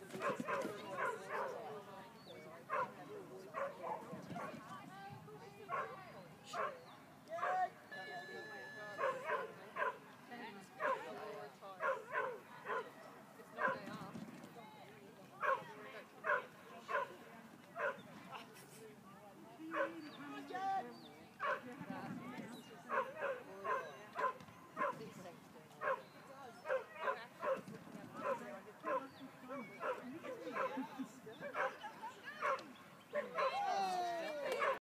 dog.